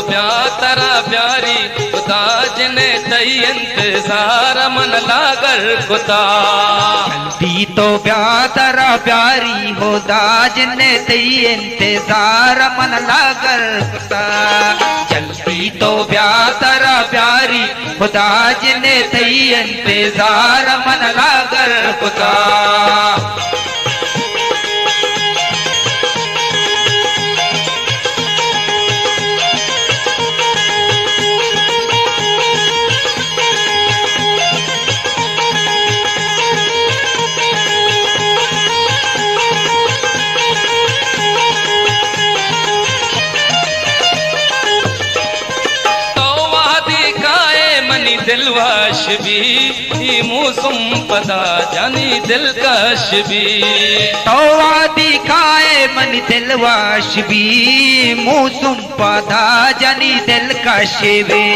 तरा प्यारी खुदा जिने तई इंतज़ार, मन लागर खुदा। जल्दी तो प्यादरा प्यारी हो दाज ने तई इंतज़ार, मन लागर कुता जल्दी तो प्यादरा प्यारी खुदा ने तई इंतज़ार, मन लागर कुता दिलवाश भी ई मौसम पता, जानी दिलकश भी। तो दिखाए मन दिलवाश भी, मौसम पौधा जनी दिल का शिवे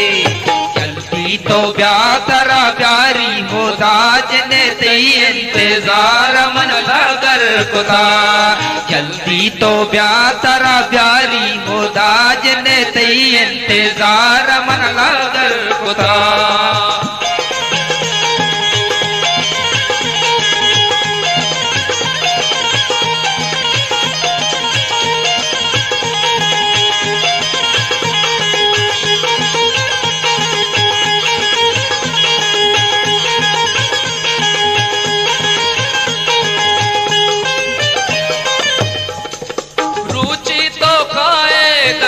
जल्दी तो प्यारा प्यारी हो दाज ने तई इंतज़ार, मन खुदा जल्दी तो हो दाज ने तई इंतजार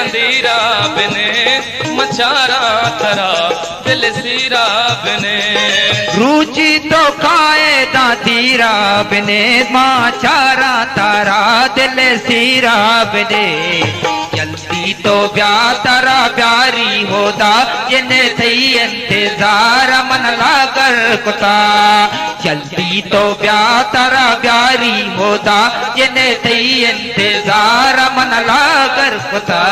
खाए बने, मचारा तरा दिल सीरा बिने। रुचि तो खाए दातीरा बिने माचारा तारा दिल सीरा बिने। जल्दी तो ब्या तारा प्यारी होता जिने थई इंतज़ार मन लागर कुता। जल्दी तो ब्या तारा प्यारी होता जिने थई इंतज़ार मन लागर कुता।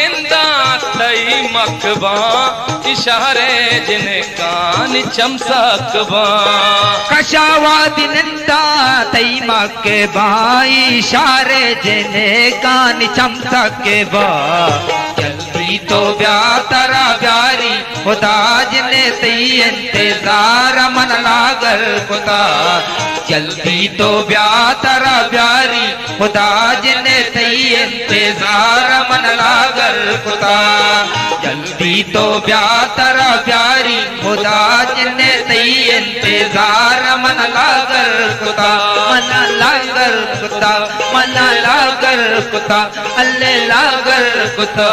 निंदा तई मकबा इशारे जिन कान चमसकबा कशावादी निंदा तई मके इशारे जने कान बा जल्दी तो ब्या तरा प्यारी खुदा जने तई इंतज़ार मन लागल, खुदा जल्दी तो ब्या तरा प्यारी, खुदा जने तई इंतज़ार मन लागर खुदा जल्दी तो ब्या तरा प्यारी, खुदा जने तई इंतज़ार मन लागर खुदा मन लागर खुदा मन लागर खुदा अल्ले लागर खुदा।